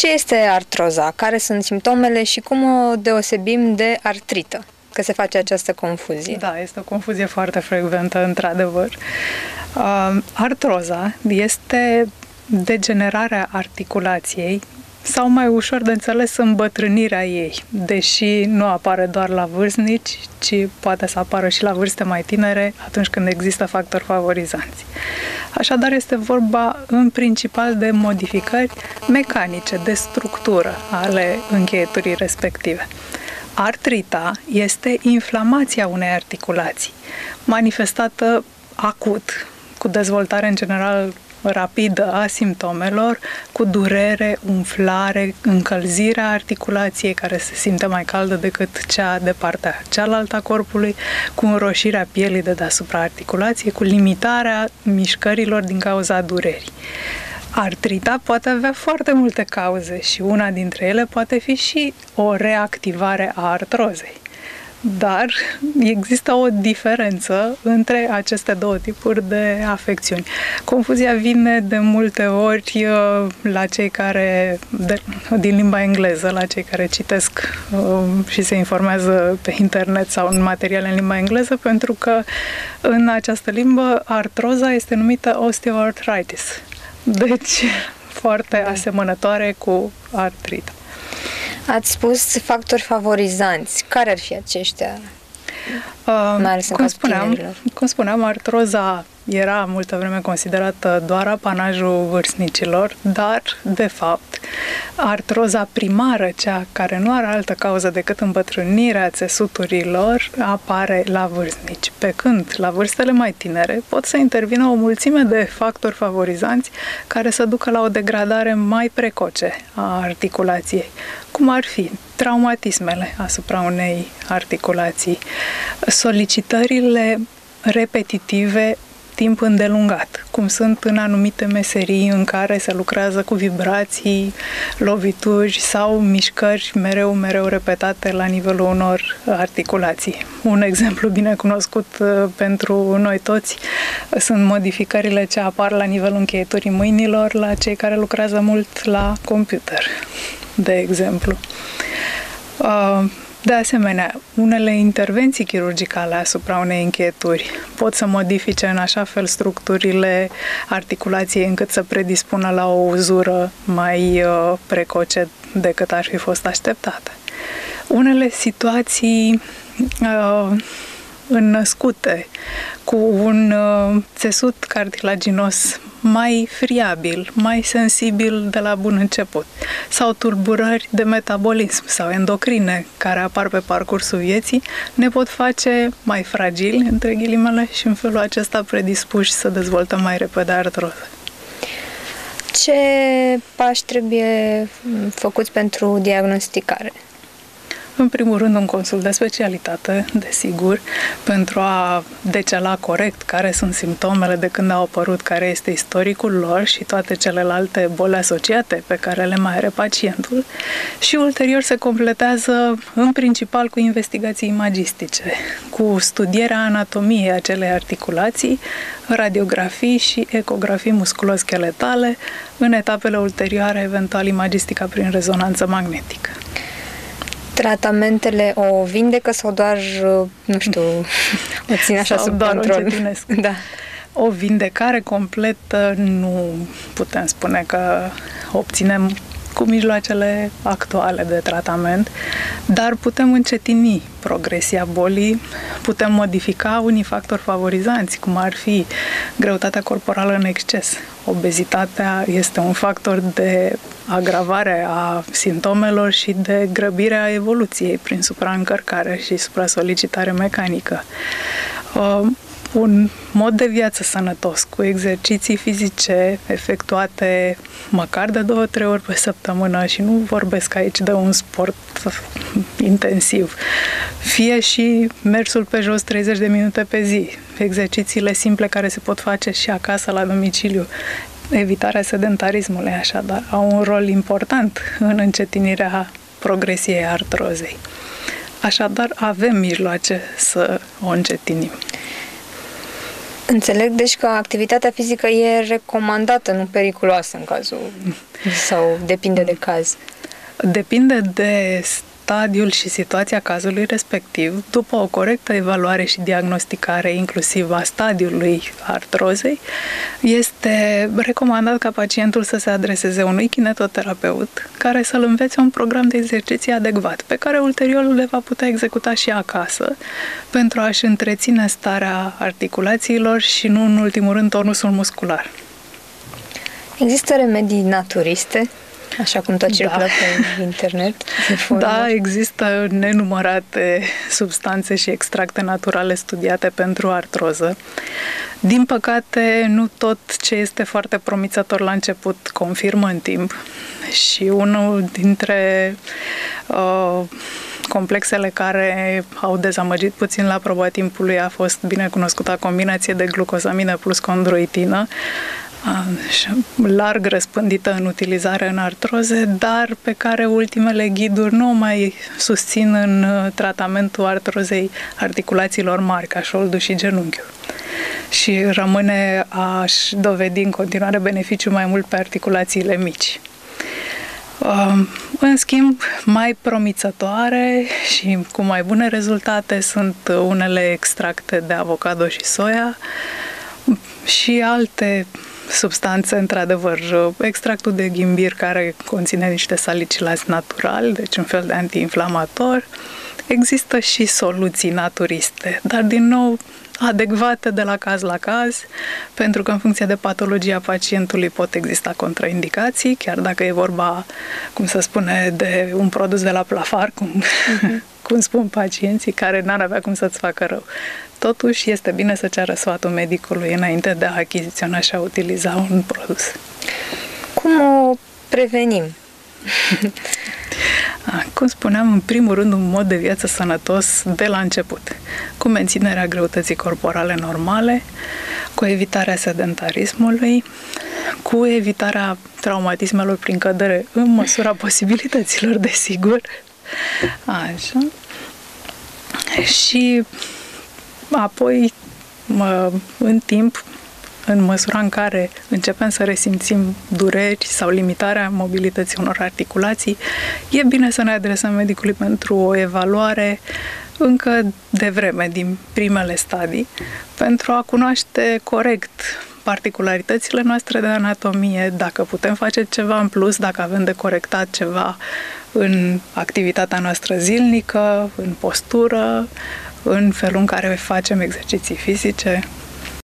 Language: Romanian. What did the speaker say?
Ce este artroza? Care sunt simptomele și cum o deosebim de artrită? Că se face această confuzie. Da, este o confuzie foarte frecventă, într-adevăr. Uh, artroza este degenerarea articulației sau mai ușor de înțeles îmbătrânirea ei, deși nu apare doar la vârstnici, ci poate să apară și la vârste mai tinere atunci când există factori favorizanți. Așadar, este vorba în principal de modificări mecanice, de structură ale încheieturii respective. Artrita este inflamația unei articulații, manifestată acut, cu dezvoltare în general rapidă a simptomelor, cu durere, umflare, încălzirea articulației care se simte mai caldă decât cea de partea cealaltă a corpului, cu înroșirea pielii de deasupra articulației, cu limitarea mișcărilor din cauza durerii. Artrita poate avea foarte multe cauze și una dintre ele poate fi și o reactivare a artrozei. Dar există o diferență între aceste două tipuri de afecțiuni. Confuzia vine de multe ori uh, la cei care, de, din limba engleză, la cei care citesc uh, și se informează pe internet sau în materiale în limba engleză, pentru că în această limbă artroza este numită osteoarthritis. Deci, foarte da. asemănătoare cu artrita. Ați spus factori favorizanți. Care ar fi aceștia? Uh, Mai ales cum, spuneam, cum spuneam, artroza era multă vreme considerată doar apanajul vârstnicilor, dar, de fapt, artroza primară, cea care nu are altă cauză decât îmbătrânirea țesuturilor, apare la vârstnici. Pe când, la vârstele mai tinere, pot să intervină o mulțime de factori favorizanți care să ducă la o degradare mai precoce a articulației, cum ar fi traumatismele asupra unei articulații, solicitările repetitive timp îndelungat, cum sunt în anumite meserii în care se lucrează cu vibrații, lovituri sau mișcări mereu, mereu repetate la nivelul unor articulații. Un exemplu bine cunoscut uh, pentru noi toți sunt modificările ce apar la nivelul încheieturii mâinilor la cei care lucrează mult la computer, de exemplu. Uh, de asemenea, unele intervenții chirurgicale asupra unei închieturi pot să modifice în așa fel structurile articulației încât să predispună la o uzură mai uh, precoce decât ar fi fost așteptată. Unele situații uh, înnăscute cu un uh, țesut cartilaginos mai friabil, mai sensibil de la bun început, sau tulburări de metabolism sau endocrine care apar pe parcursul vieții, ne pot face mai fragili, între ghilimele, și în felul acesta predispuși să dezvoltăm mai repede artroză. Ce pași trebuie făcuți pentru diagnosticare? În primul rând, un consult de specialitate, desigur, pentru a decela corect care sunt simptomele de când au apărut, care este istoricul lor și toate celelalte boli asociate pe care le mai are pacientul. Și ulterior se completează în principal cu investigații imagistice, cu studierea anatomiei acelei articulații, radiografii și ecografii musculoscheletale, în etapele ulterioare, eventual imagistica prin rezonanță magnetică tratamentele o vindecă sau doar, nu știu, o țin așa sau sub doar control? O da. O vindecare completă nu putem spune că obținem cu mijloacele actuale de tratament, dar putem încetini progresia bolii, putem modifica unii factori favorizanți, cum ar fi greutatea corporală în exces. Obezitatea este un factor de agravare a simptomelor și de grăbire a evoluției prin supraîncărcare și supra-solicitare mecanică. Uh, un mod de viață sănătos, cu exerciții fizice efectuate măcar de două, trei ori pe săptămână și nu vorbesc aici de un sport intensiv. Fie și mersul pe jos 30 de minute pe zi, exercițiile simple care se pot face și acasă la domiciliu, evitarea sedentarismului, așadar, au un rol important în încetinirea progresiei artrozei. Așadar, avem mijloace să o încetinim. Înțeleg, deci că activitatea fizică e recomandată, nu periculoasă în cazul sau depinde de caz. Depinde de stadiul și situația cazului respectiv, după o corectă evaluare și diagnosticare inclusiv a stadiului artrozei, este recomandat ca pacientul să se adreseze unui kinetoterapeut care să-l învețe un program de exerciții adecvat, pe care ulterior le va putea executa și acasă pentru a-și întreține starea articulațiilor și nu în ultimul rând tonusul muscular. Există remedii naturiste Așa cum tot circulă da. pe internet. Da, există nenumărate substanțe și extracte naturale studiate pentru artroză. Din păcate, nu tot ce este foarte promițător la început confirmă în timp și unul dintre uh, complexele care au dezamăgit puțin la proba timpului a fost binecunoscuta combinație de glucosamină plus condroitină, larg răspândită în utilizare în artroze, dar pe care ultimele ghiduri nu mai susțin în uh, tratamentul artrozei articulațiilor mari, ca șoldul și genunchiul. Și rămâne a-și dovedi în continuare beneficiu mai mult pe articulațiile mici. Um, în schimb, mai promițătoare și cu mai bune rezultate sunt unele extracte de avocado și soia și alte substanțe, într-adevăr, extractul de ghimbir care conține niște salicilați naturali, deci un fel de antiinflamator. Există și soluții naturiste, dar din nou adecvate de la caz la caz, pentru că în funcție de patologia pacientului pot exista contraindicații, chiar dacă e vorba, cum să spune, de un produs de la plafar, cum, uh-huh. cum spun pacienții, care n-ar avea cum să-ți facă rău. Totuși, este bine să ceară sfatul medicului înainte de a achiziționa și a utiliza un produs. Cum o prevenim? Cum spuneam, în primul rând, un mod de viață sănătos de la început, cu menținerea greutății corporale normale, cu evitarea sedentarismului, cu evitarea traumatismelor prin cădere în măsura posibilităților, desigur. Așa. Și apoi, mă, în timp, în măsura în care începem să resimțim dureri sau limitarea mobilității unor articulații, e bine să ne adresăm medicului pentru o evaluare încă de vreme, din primele stadii, pentru a cunoaște corect particularitățile noastre de anatomie, dacă putem face ceva în plus, dacă avem de corectat ceva în activitatea noastră zilnică, în postură, în felul în care facem exerciții fizice,